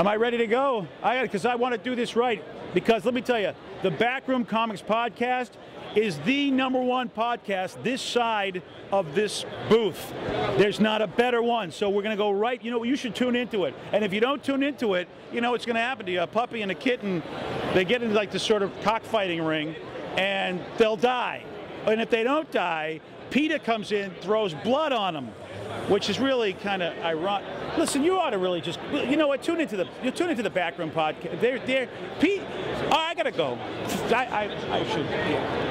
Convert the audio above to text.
Am I ready to go? I because I want to do this right. Because let me tell you, the Backroom Comics podcast is the number one podcast this side of this booth. There's not a better one. So we're going to go right. You know, you should tune into it. And if you don't tune into it, you know what's going to happen to you. A puppy and a kitten, they get into like this sort of cockfighting ring, and they'll die. And if they don't die, PETA comes in, throws blood on them, which is really kind of ironic. Listen, you ought to really just, you know what? Tune into the, you tune into the backroom podcast. They're, they're, Pete. Oh, I gotta go. I, I, I should. Yeah.